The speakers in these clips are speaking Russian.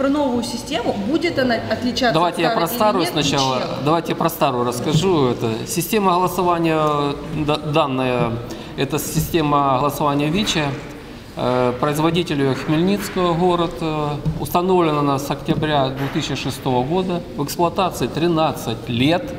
про новую систему. Будет она отличаться Давайте от я про старую нет? сначала. Ничем. Давайте я про старую расскажу. Это система голосования да- данная. Это система голосования ВИЧа. Э, Производитель ее Хмельницкого город. Э, Установлена она с октября 2006 года. В эксплуатации 13 лет.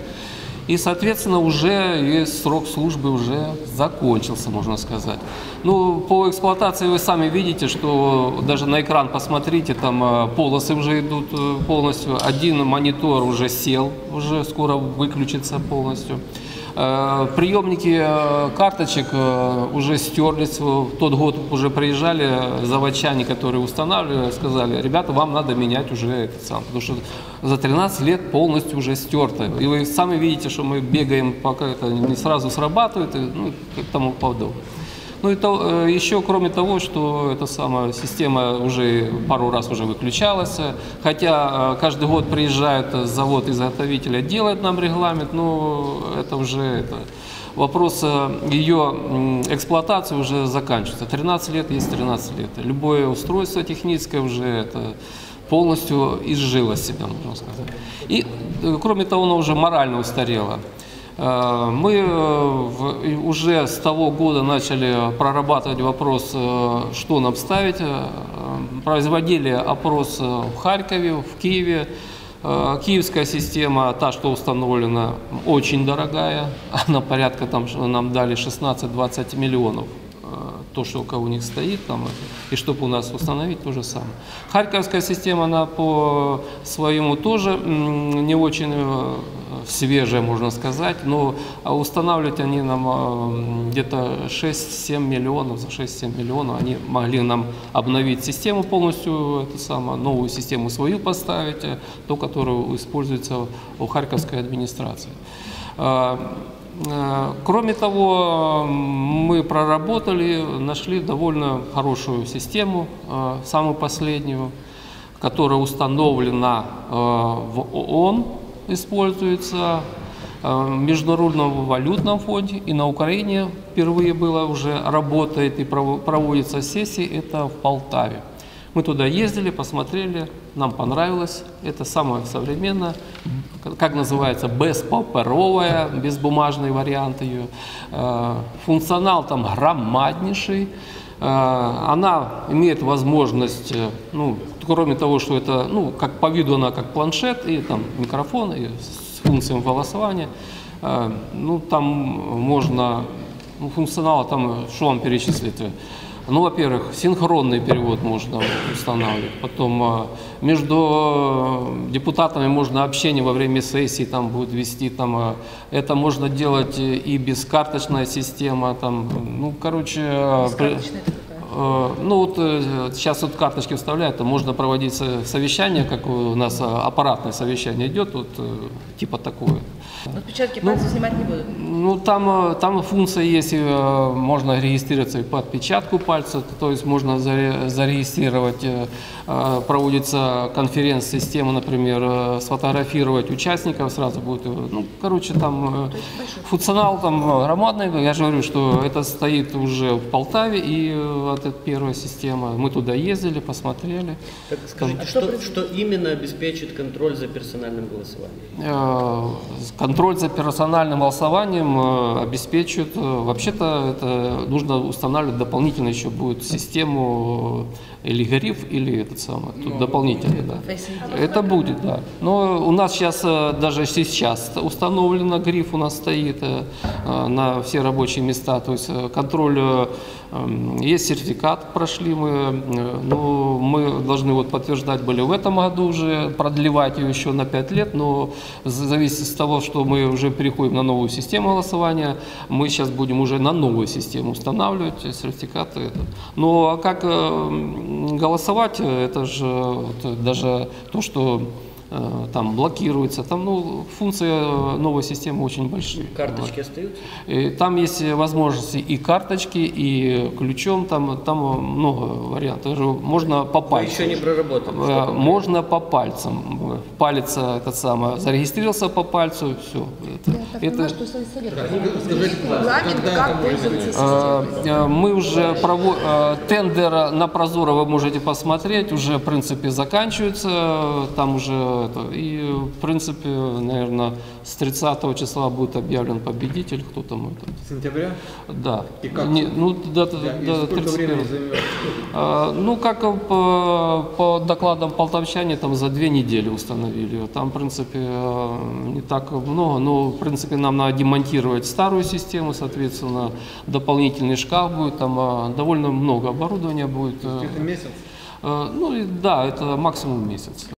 И, соответственно, уже весь срок службы уже закончился, можно сказать. Ну, по эксплуатации вы сами видите, что даже на экран посмотрите, там э, полосы уже идут э, полностью. Один монитор уже сел, уже скоро выключится полностью. Э, Приемники э, карточек э, уже стерлись. В тот год уже приезжали заводчане, которые устанавливали, сказали, ребята, вам надо менять уже этот сам, потому что за 13 лет полностью уже стерто. И вы сами видите, что мы бегаем, пока это не сразу срабатывает, и, ну, и тому подобное. Ну и то, э, еще кроме того, что эта самая система уже пару раз уже выключалась, э, хотя э, каждый год приезжает завод-изготовителя, делает нам регламент, но это уже это, вопрос ее эксплуатации уже заканчивается. 13 лет есть 13 лет. Любое устройство техническое уже это полностью изжило себя, можно сказать. И, кроме того, оно уже морально устарело. Э, Мы э, уже с того года начали прорабатывать вопрос, э, что нам ставить. Производили опрос в Харькове, в Киеве. Киевская система, та, что установлена, очень дорогая. Она порядка, там, нам дали 16-20 миллионов то, что у них стоит, там, и чтобы у нас установить, то же самое. Харьковская система, она по своему тоже не очень свежая, можно сказать, но а устанавливать они нам э, где-то 6-7 миллионов, за 6-7 миллионов они могли нам обновить систему полностью, это самое, новую систему свою поставить, э, ту, которая используется у Харьковской администрации. Э, Кроме того, мы проработали, нашли довольно хорошую систему, самую последнюю, которая установлена в ООН, используется э, в Международном валютном фонде и на Украине впервые было уже работает и прово- проводится сессии, это в Полтаве. Мы туда ездили, посмотрели, нам понравилось. Это самое современное, как- как называется, беспаперовая, безбумажный вариант ее. Э, Функционал там громаднейший. Э, Она имеет возможность, э, ну, кроме того, что это, ну, как по виду она как планшет, и там микрофон, и с функциями голосования, э, ну, там можно, ну, функционала там, что вам перечислить? Ну, во-первых, синхронный перевод можно устанавливать. Потом э, между э, депутатами можно общение во время сессии там будет вести. Там, э, это можно делать и бескарточная система. Там, ну, короче, при- Э, Ну вот э, сейчас вот карточки вставляют, то можно проводить со- совещание, как у нас э, аппаратное совещание идет, вот типа такое. Отпечатки Ну, пальцев снимать не буду. Ну там, там функция есть, можно регистрироваться и по отпечатку пальца, то есть можно заре- зарегистрировать, проводится конференц-система, например, сфотографировать участников сразу будет, ну короче там функционал там громадный, я же говорю, что это стоит уже в Полтаве и э, эта первая система, мы туда ездили, посмотрели. Так скажите, А что что, именно обеспечит контроль за персональным голосованием? Э, Контроль за персональным голосованием э, обеспечивает, э, вообще-то это нужно устанавливать дополнительно еще будет систему или гриф, или этот самый, тут дополнительный, да. Face ID. Это будет, да. Но у нас сейчас, даже сейчас установлено, гриф у нас стоит на все рабочие места, то есть контроль, э, м, есть сертификат, прошли мы, э, но мы должны вот подтверждать были в этом году уже, продлевать ее еще на 5 лет, но за- зависит от того, что мы уже переходим на новую систему голосования, мы сейчас будем уже на новую систему устанавливать сертификаты. это. Ну а как э, голосовать, э, это же вот, даже то, что там блокируется. Там ну, функции э, новой системы очень большие. Карточки остаются? И там есть возможности и карточки, и ключом, там, там много вариантов. Можно по Вы пальцу. еще не проработали. Э? Можно по пальцам. Палец э, этот самый, зарегистрировался по пальцу, все. Это, так это- что Э, э, Мы уже прово... э, тендер на Прозоро вы можете посмотреть, уже в принципе заканчивается, там уже это, и в принципе, наверное, с 30 числа будет объявлен победитель, кто там это. Сентября? Да. И как? Не, ну, до, до, И до сколько 31. времени займет? А, Ну, как по, по докладам полтавчане, там за две недели установили. Там, в принципе, э, не так много, но, в принципе, нам надо демонтировать старую систему, соответственно, дополнительный шкаф будет, там э, довольно много оборудования будет. э. Это месяц? Э, Ну, да, это максимум месяц.